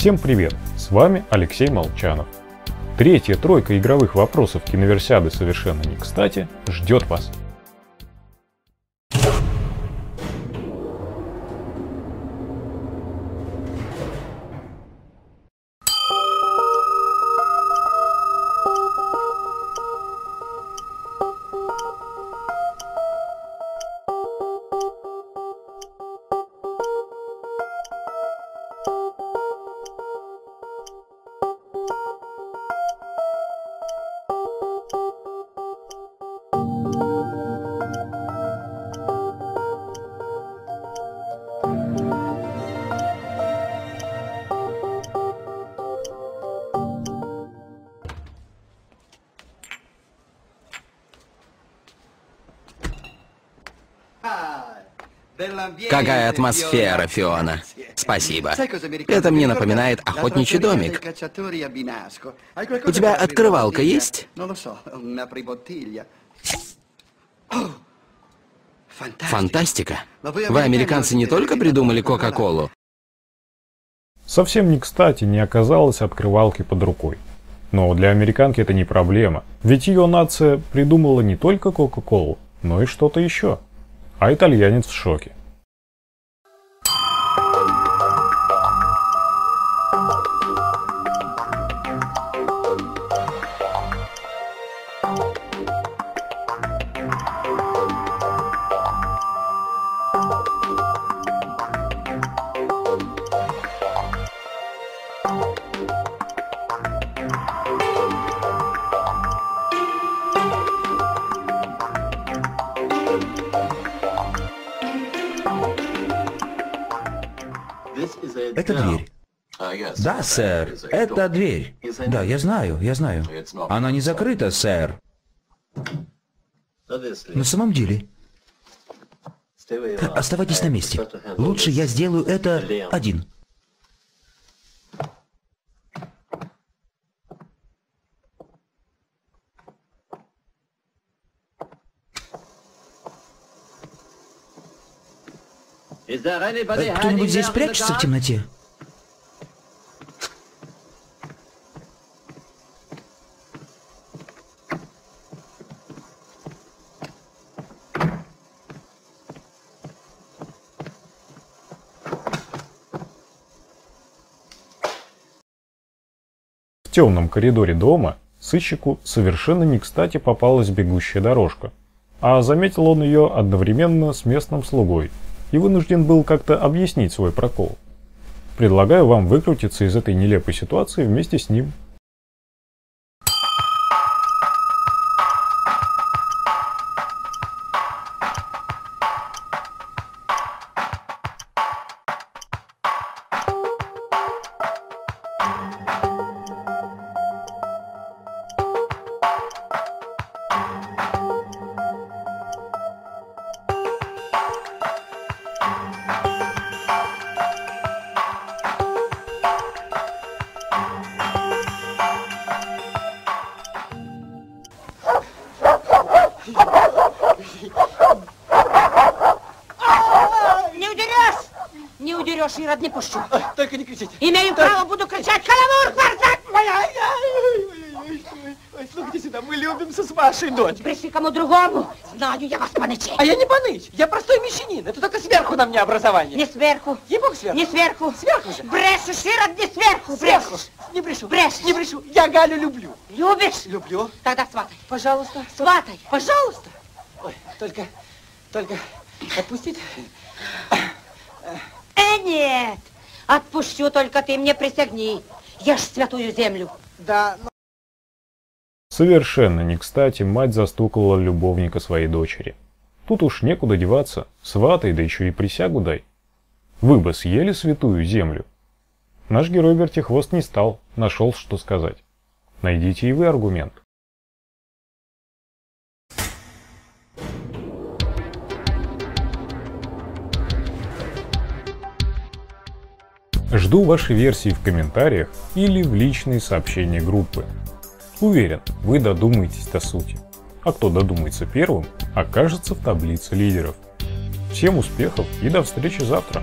Всем привет! С вами Алексей Молчанов. Третья тройка игровых вопросов киноверсиады совершенно не кстати ждет вас. Какая атмосфера, Фиона. Спасибо. Это мне напоминает охотничий домик. У тебя открывалка есть? Фантастика. Вы, американцы, не только придумали Кока-Колу. Совсем не кстати не оказалось открывалки под рукой. Но для американки это не проблема, ведь ее нация придумала не только Кока-Колу, но и что-то еще. А итальянец в шоке. Это дверь. Да, сэр, это дверь. Да, я знаю, я знаю. Она не закрыта, сэр. На самом деле. Оставайтесь на месте. Лучше я сделаю это один. Кто-нибудь здесь прячется в темноте? В темном коридоре дома сыщику совершенно не кстати попалась бегущая дорожка, а заметил он ее одновременно с местным слугой и вынужден был как-то объяснить свой прокол. Предлагаю вам выкрутиться из этой нелепой ситуации вместе с ним. Удерешь, Ирод, не пущу. Только не кричите. Имею право, буду кричать, каламур, ой, ой, слушайте сюда, мы любимся с вашей дочкой. Пришли кому другому. Знаю я вас, панычи. А я не паныч, я простой мещанин. Это только сверху на мне образование. Не сверху. Ей-богу сверху. Не сверху. Сверху же. Брешешь, Ирод, не сверху. Сверху. Брешешь. Не брешу. Брешешь. Не брешу. Я Галю люблю. Любишь? Люблю. Тогда сватай. Пожалуйста. Сватай. Пожалуйста. Ой, только, только отпустить. Э, нет. Отпущу, только ты мне присягни. Ешь святую землю. Да, но... Совершенно не кстати мать застукала любовника своей дочери. Тут уж некуда деваться, сватай, да еще и присягу дай. Вы бы съели святую землю. Наш герой Вертихвост не стал, нашел, что сказать. Найдите и вы аргумент. Жду ваши версии в комментариях или в личные сообщения группы. Уверен, вы додумаетесь до сути. А кто додумается первым, окажется в таблице лидеров. Всем успехов и до встречи завтра!